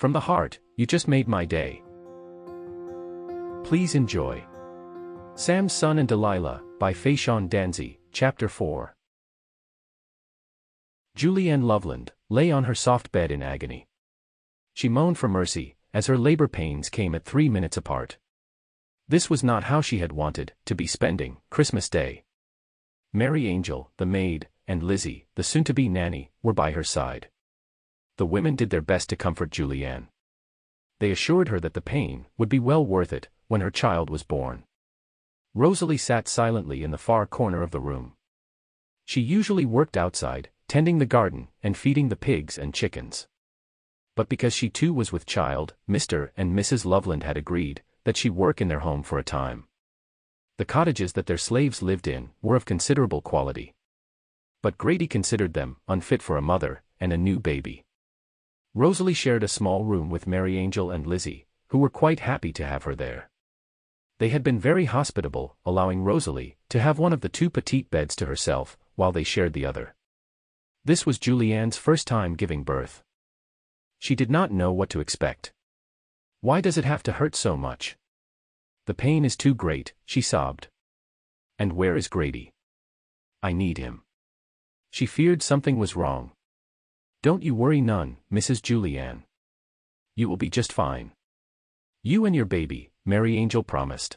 From the heart, you just made my day. Please enjoy. Sam's Son and Delylah, by Phaishonne Danzie, Chapter 4. Julianne Loveland lay on her soft bed in agony. She moaned for mercy, as her labor pains came at three minutes apart. This was not how she had wanted to be spending Christmas Day. Mary Angel, the maid, and Lizzie, the soon-to-be nanny, were by her side. The women did their best to comfort Julianne. They assured her that the pain would be well worth it when her child was born. Rosalie sat silently in the far corner of the room. She usually worked outside, tending the garden and feeding the pigs and chickens. But because she too was with child, Mr. and Mrs. Loveland had agreed that she work in their home for a time. The cottages that their slaves lived in were of considerable quality. But Grady considered them unfit for a mother and a new baby. Rosalie shared a small room with Mary Angel and Lizzie, who were quite happy to have her there. They had been very hospitable, allowing Rosalie to have one of the two petite beds to herself, while they shared the other. This was Julianne's first time giving birth. She did not know what to expect. Why does it have to hurt so much? The pain is too great, she sobbed. And where is Grady? I need him. She feared something was wrong. Don't you worry none, Mrs. Julianne. You will be just fine. You and your baby, Mary Angel promised.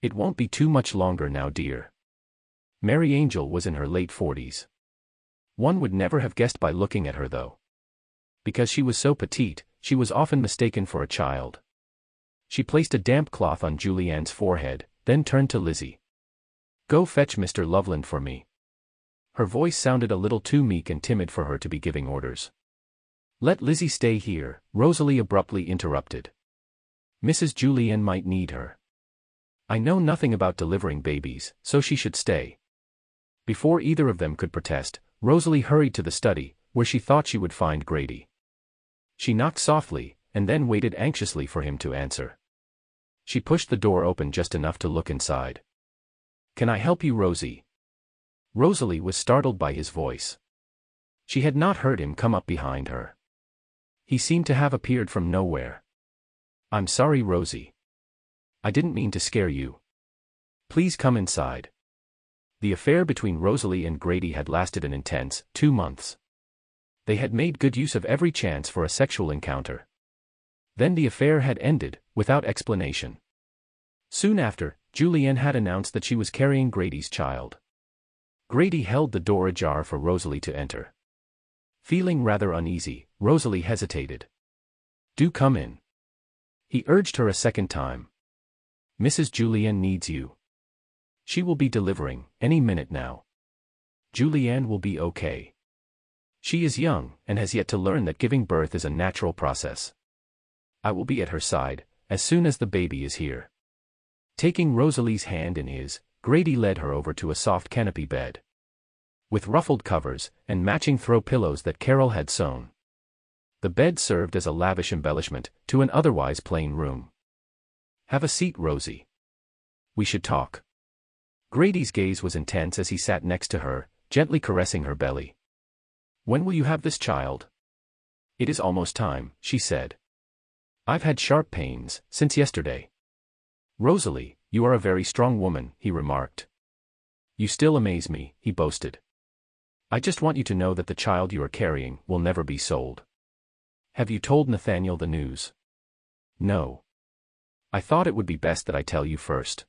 It won't be too much longer now dear. Mary Angel was in her late forties. One would never have guessed by looking at her though. Because she was so petite, she was often mistaken for a child. She placed a damp cloth on Julianne's forehead, then turned to Lizzie. Go fetch Mr. Loveland for me. Her voice sounded a little too meek and timid for her to be giving orders. Let Lizzie stay here, Rosalie abruptly interrupted. Mrs. Julianne might need her. I know nothing about delivering babies, so she should stay. Before either of them could protest, Rosalie hurried to the study, where she thought she would find Grady. She knocked softly, and then waited anxiously for him to answer. She pushed the door open just enough to look inside. Can I help you, Rosie? Rosalie was startled by his voice. She had not heard him come up behind her. He seemed to have appeared from nowhere. I'm sorry, Rosie. I didn't mean to scare you. Please come inside. The affair between Rosalie and Grady had lasted an intense two months. They had made good use of every chance for a sexual encounter. Then the affair had ended, without explanation. Soon after, Julianne had announced that she was carrying Grady's child. Grady held the door ajar for Rosalie to enter. Feeling rather uneasy, Rosalie hesitated. Do come in. He urged her a second time. Mrs. Julianne needs you. She will be delivering, any minute now. Julianne will be okay. She is young, and has yet to learn that giving birth is a natural process. I will be at her side, as soon as the baby is here. Taking Rosalie's hand in his, Grady led her over to a soft canopy bed. With ruffled covers and matching throw pillows that Carol had sewn. The bed served as a lavish embellishment to an otherwise plain room. Have a seat, Rosie. We should talk. Grady's gaze was intense as he sat next to her, gently caressing her belly. When will you have this child? It is almost time, she said. I've had sharp pains since yesterday. Rosalie, you are a very strong woman, he remarked. You still amaze me, he boasted. I just want you to know that the child you are carrying will never be sold. Have you told Nathaniel the news? No. I thought it would be best that I tell you first.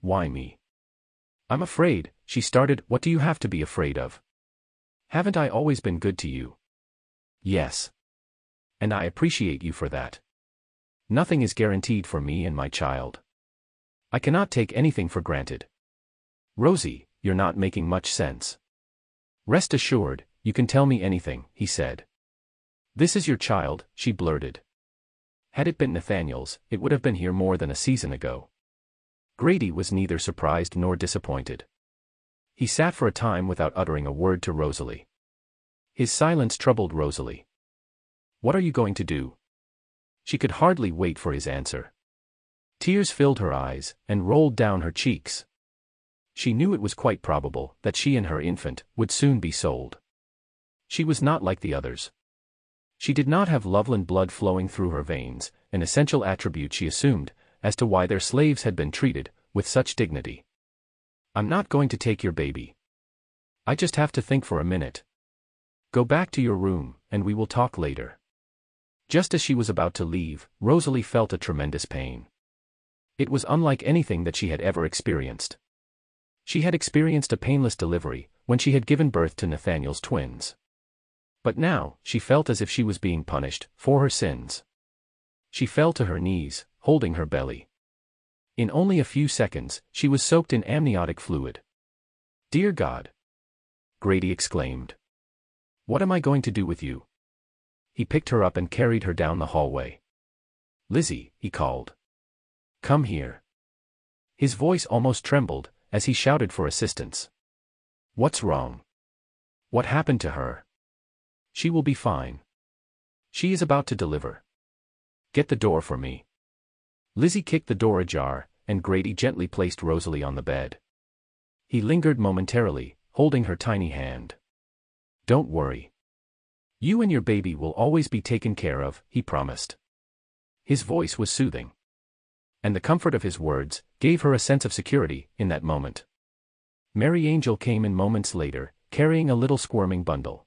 Why me? I'm afraid, she started, what do you have to be afraid of? Haven't I always been good to you? Yes. And I appreciate you for that. Nothing is guaranteed for me and my child. I cannot take anything for granted. Rosie, you're not making much sense. Rest assured, you can tell me anything, he said. This is your child, she blurted. Had it been Nathaniel's, it would have been here more than a season ago. Grady was neither surprised nor disappointed. He sat for a time without uttering a word to Rosalie. His silence troubled Rosalie. What are you going to do? She could hardly wait for his answer. Tears filled her eyes and rolled down her cheeks. She knew it was quite probable that she and her infant would soon be sold. She was not like the others. She did not have Loveland blood flowing through her veins, an essential attribute she assumed, as to why their slaves had been treated with such dignity. I'm not going to take your baby. I just have to think for a minute. Go back to your room, and we will talk later. Just as she was about to leave, Rosalie felt a tremendous pain. It was unlike anything that she had ever experienced. She had experienced a painless delivery when she had given birth to Nathaniel's twins. But now, she felt as if she was being punished for her sins. She fell to her knees, holding her belly. In only a few seconds, she was soaked in amniotic fluid. Dear God! Grady exclaimed. What am I going to do with you? He picked her up and carried her down the hallway. Lizzie, he called. Come here. His voice almost trembled as he shouted for assistance. What's wrong? What happened to her? She will be fine. She is about to deliver. Get the door for me. Lizzie kicked the door ajar, and Grady gently placed Rosalie on the bed. He lingered momentarily, holding her tiny hand. Don't worry. You and your baby will always be taken care of, he promised. His voice was soothing and the comfort of his words gave her a sense of security in that moment. Mary Angel came in moments later, carrying a little squirming bundle.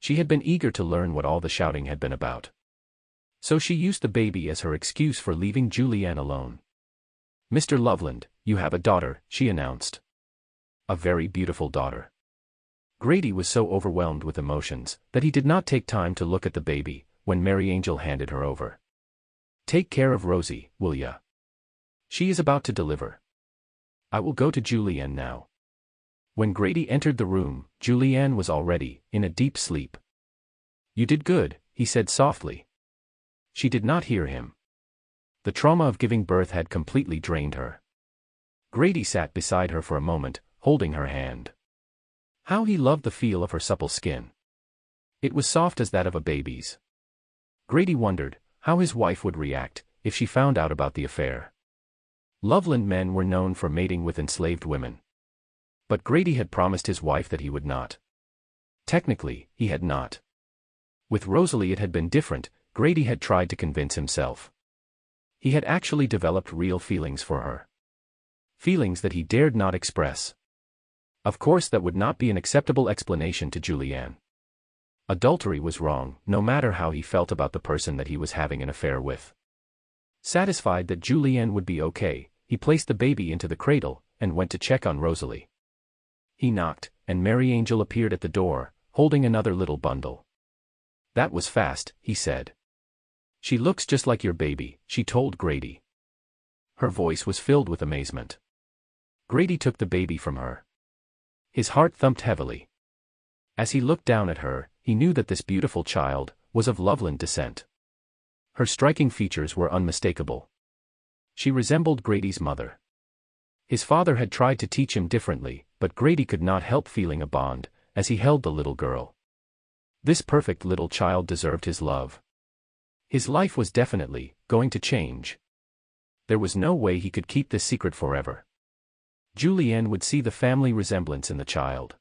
She had been eager to learn what all the shouting had been about. So she used the baby as her excuse for leaving Julianne alone. Mr. Loveland, you have a daughter, she announced. A very beautiful daughter. Grady was so overwhelmed with emotions that he did not take time to look at the baby when Mary Angel handed her over. Take care of Rosie, will ya? She is about to deliver. I will go to Julianne now. When Grady entered the room, Julianne was already in a deep sleep. You did good, he said softly. She did not hear him. The trauma of giving birth had completely drained her. Grady sat beside her for a moment, holding her hand. How he loved the feel of her supple skin. It was soft as that of a baby's. Grady wondered, how his wife would react if she found out about the affair. Loveland men were known for mating with enslaved women. But Grady had promised his wife that he would not. Technically, he had not. With Rosalie it had been different, Grady had tried to convince himself. He had actually developed real feelings for her. Feelings that he dared not express. Of course that would not be an acceptable explanation to Julianne. Adultery was wrong, no matter how he felt about the person that he was having an affair with. Satisfied that Julianne would be okay, he placed the baby into the cradle and went to check on Rosalie. He knocked, and Mary Angel appeared at the door, holding another little bundle. That was fast, he said. She looks just like your baby, she told Grady. Her voice was filled with amazement. Grady took the baby from her. His heart thumped heavily. As he looked down at her, he knew that this beautiful child was of Loveland descent. Her striking features were unmistakable. She resembled Grady's mother. His father had tried to teach him differently, but Grady could not help feeling a bond as he held the little girl. This perfect little child deserved his love. His life was definitely going to change. There was no way he could keep this secret forever. Julianne would see the family resemblance in the child.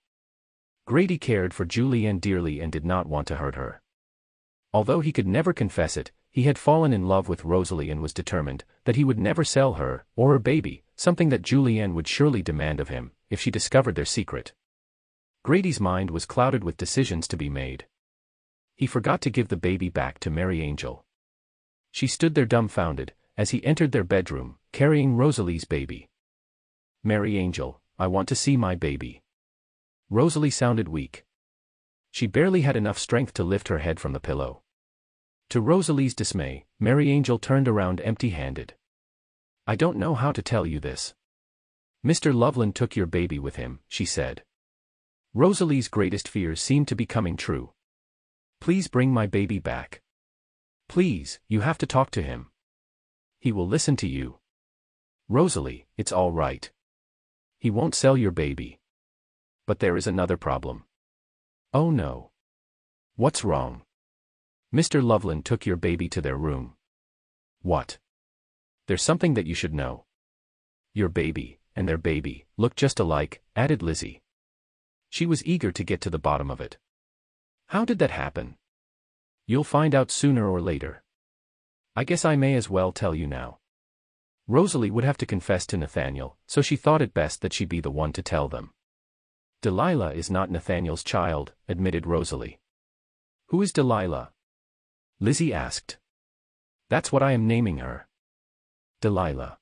Grady cared for Julianne dearly and did not want to hurt her. Although he could never confess it, he had fallen in love with Rosalie and was determined that he would never sell her, or her baby, something that Julianne would surely demand of him, if she discovered their secret. Grady's mind was clouded with decisions to be made. He forgot to give the baby back to Mary Angel. She stood there dumbfounded, as he entered their bedroom, carrying Rosalie's baby. Mary Angel, I want to see my baby. Rosalie sounded weak. She barely had enough strength to lift her head from the pillow. To Rosalie's dismay, Mary Angel turned around empty-handed. I don't know how to tell you this. Mr. Loveland took your baby with him, she said. Rosalie's greatest fears seemed to be coming true. Please bring my baby back. Please, you have to talk to him. He will listen to you. Rosalie, it's all right. He won't sell your baby. But there is another problem. Oh no. What's wrong? Mr. Loveland took your baby to their room. What? There's something that you should know. Your baby, and their baby, look just alike, added Lizzie. She was eager to get to the bottom of it. How did that happen? You'll find out sooner or later. I guess I may as well tell you now. Rosalie would have to confess to Nathaniel, so she thought it best that she be the one to tell them. Delylah is not Nathaniel's child, admitted Rosalie. Who is Delylah? Lizzie asked. That's what I am naming her. Delylah.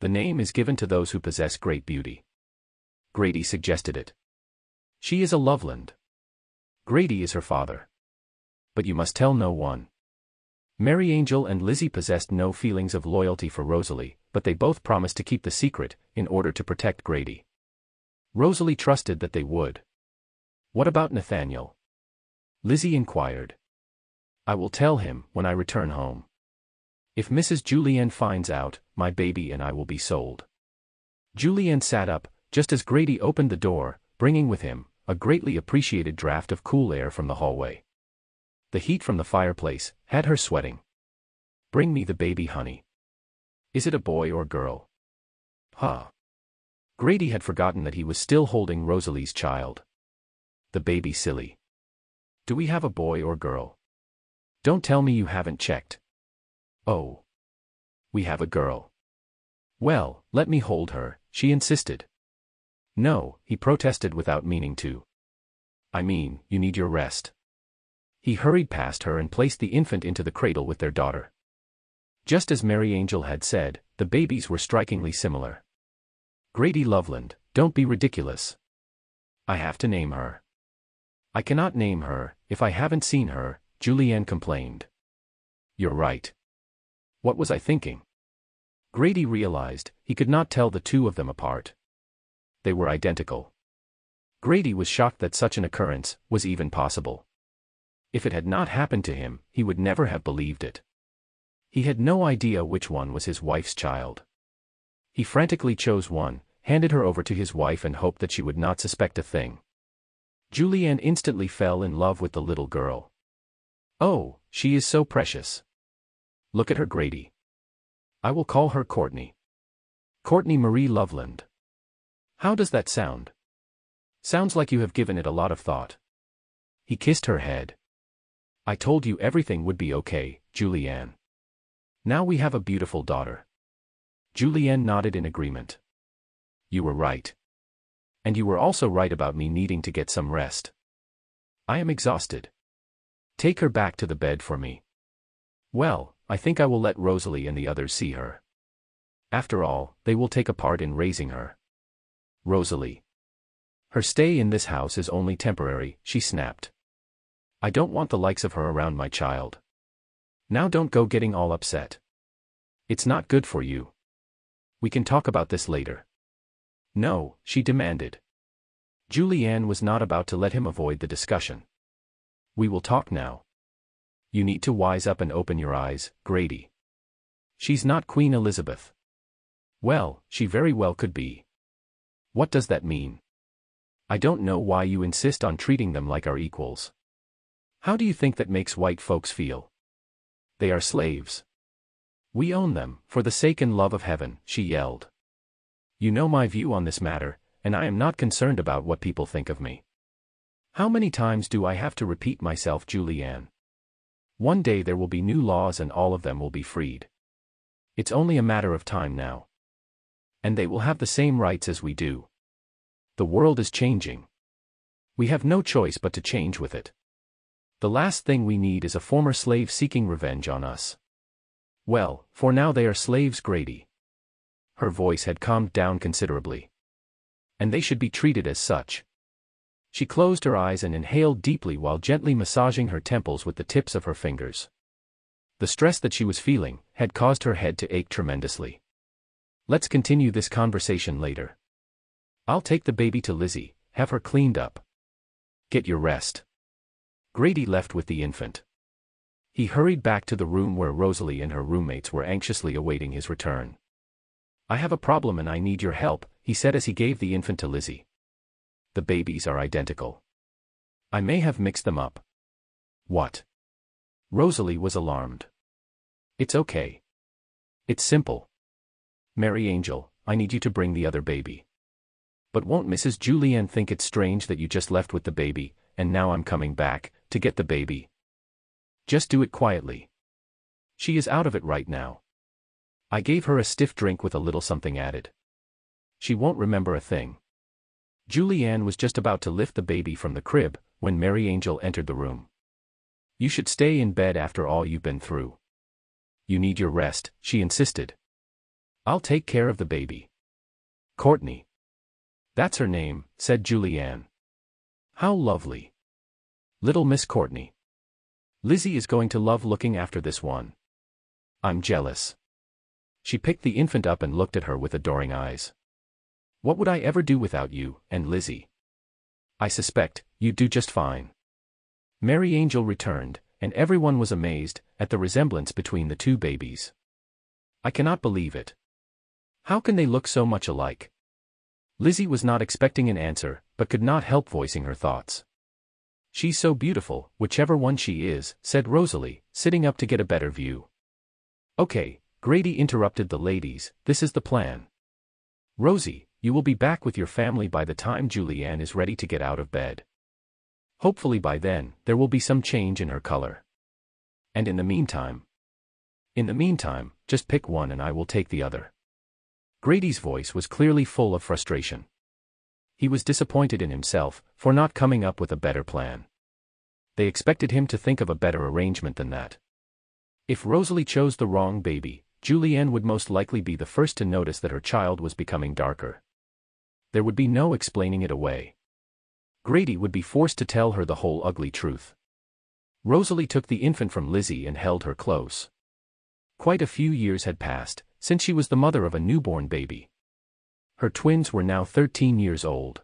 The name is given to those who possess great beauty. Grady suggested it. She is a Loveland. Grady is her father. But you must tell no one. Mary Angel and Lizzie possessed no feelings of loyalty for Rosalie, but they both promised to keep the secret, in order to protect Grady. Rosalie trusted that they would. What about Nathaniel? Lizzie inquired. I will tell him when I return home. If Mrs. Julienne finds out, my baby and I will be sold. Julienne sat up, just as Grady opened the door, bringing with him a greatly appreciated draft of cool air from the hallway. The heat from the fireplace had her sweating. Bring me the baby, honey. Is it a boy or girl? Huh. Grady had forgotten that he was still holding Rosalie's child. The baby silly. Do we have a boy or girl? Don't tell me you haven't checked. Oh. We have a girl. Well, let me hold her, she insisted. No, he protested without meaning to. I mean, you need your rest. He hurried past her and placed the infant into the cradle with their daughter. Just as Mary Angel had said, the babies were strikingly similar. Grady Loveland, don't be ridiculous. I have to name her. I cannot name her, if I haven't seen her, Julienne complained. You're right. What was I thinking? Grady realized he could not tell the two of them apart. They were identical. Grady was shocked that such an occurrence was even possible. If it had not happened to him, he would never have believed it. He had no idea which one was his wife's child. He frantically chose one, handed her over to his wife and hoped that she would not suspect a thing. Julienne instantly fell in love with the little girl. Oh, she is so precious. Look at her Grady. I will call her Courtney. Courtney Marie Loveland. How does that sound? Sounds like you have given it a lot of thought. He kissed her head. I told you everything would be okay, Julienne. Now we have a beautiful daughter. Julienne nodded in agreement. You were right. And you were also right about me needing to get some rest. I am exhausted. Take her back to the bed for me. Well, I think I will let Rosalie and the others see her. After all, they will take a part in raising her. Rosalie. Her stay in this house is only temporary, she snapped. I don't want the likes of her around my child. Now don't go getting all upset. It's not good for you. We can talk about this later. No, she demanded. Julianne was not about to let him avoid the discussion. We will talk now. You need to wise up and open your eyes, Grady. She's not Queen Elizabeth. Well, she very well could be. What does that mean? I don't know why you insist on treating them like our equals. How do you think that makes white folks feel? They are slaves. We own them, for the sake and love of heaven, she yelled. You know my view on this matter, and I am not concerned about what people think of me. How many times do I have to repeat myself, Julienne? One day there will be new laws and all of them will be freed. It's only a matter of time now. And they will have the same rights as we do. The world is changing. We have no choice but to change with it. The last thing we need is a former slave seeking revenge on us. Well, for now they are slaves Grady. Her voice had calmed down considerably. And they should be treated as such. She closed her eyes and inhaled deeply while gently massaging her temples with the tips of her fingers. The stress that she was feeling had caused her head to ache tremendously. Let's continue this conversation later. I'll take the baby to Lizzie, have her cleaned up. Get your rest. Grady left with the infant. He hurried back to the room where Rosalie and her roommates were anxiously awaiting his return. I have a problem and I need your help, he said as he gave the infant to Lizzie. The babies are identical. I may have mixed them up. What? Rosalie was alarmed. It's okay. It's simple. Mary Angel, I need you to bring the other baby. But won't Mrs. Julienne think it's strange that you just left with the baby, and now I'm coming back, to get the baby? Just do it quietly. She is out of it right now. I gave her a stiff drink with a little something added. She won't remember a thing. Julianne was just about to lift the baby from the crib when Mary Angel entered the room. You should stay in bed after all you've been through. You need your rest, she insisted. I'll take care of the baby. Courtney. That's her name, said Julianne. How lovely. Little Miss Courtney. Lizzie is going to love looking after this one. I'm jealous. She picked the infant up and looked at her with adoring eyes. What would I ever do without you, and Lizzie? I suspect, you'd do just fine. Mary Angel returned, and everyone was amazed at the resemblance between the two babies. I cannot believe it. How can they look so much alike? Lizzie was not expecting an answer, but could not help voicing her thoughts. She's so beautiful, whichever one she is, said Rosalie, sitting up to get a better view. Okay, Grady interrupted the ladies, this is the plan. Rosie, you will be back with your family by the time Julianne is ready to get out of bed. Hopefully by then, there will be some change in her color. And in the meantime, in the meantime, just pick one and I will take the other. Grady's voice was clearly full of frustration. He was disappointed in himself for not coming up with a better plan. They expected him to think of a better arrangement than that. If Rosalie chose the wrong baby, Julianne would most likely be the first to notice that her child was becoming darker. There would be no explaining it away. Grady would be forced to tell her the whole ugly truth. Rosalie took the infant from Lizzie and held her close. Quite a few years had passed since she was the mother of a newborn baby. Her twins were now 13 years old.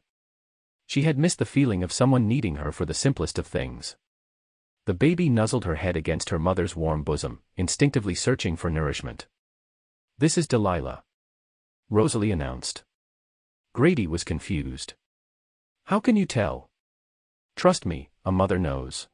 She had missed the feeling of someone needing her for the simplest of things. The baby nuzzled her head against her mother's warm bosom, instinctively searching for nourishment. This is Delylah. Rosalie announced. Grady was confused. How can you tell? Trust me, a mother knows.